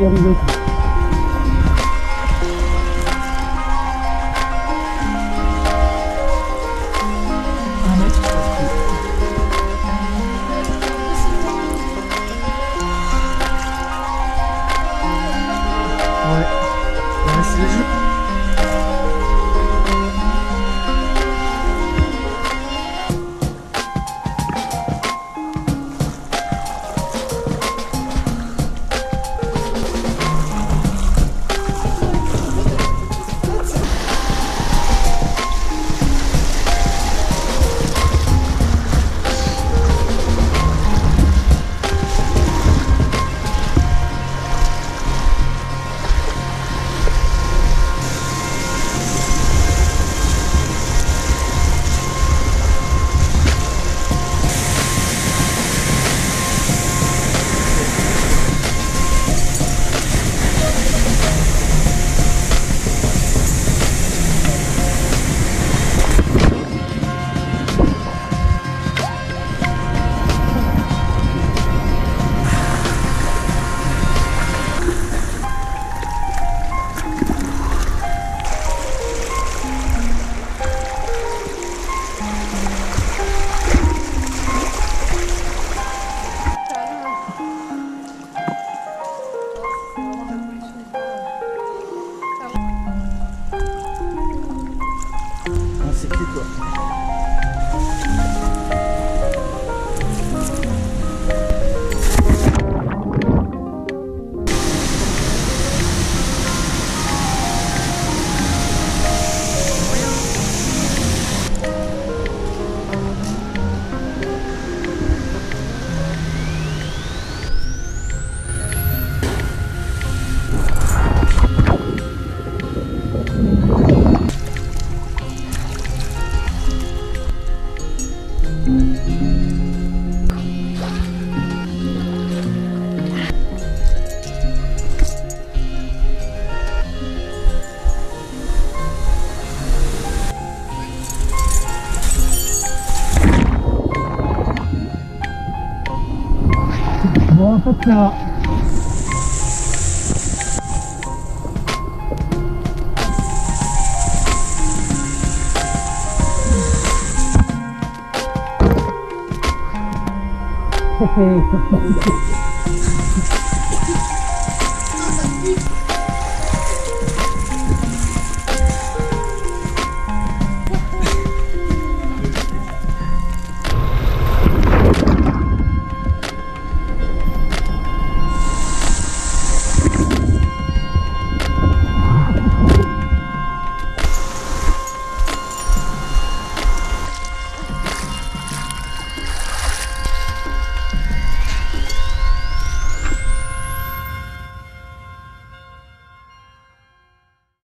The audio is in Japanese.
Yeah. Bye. もうちょっと。へへ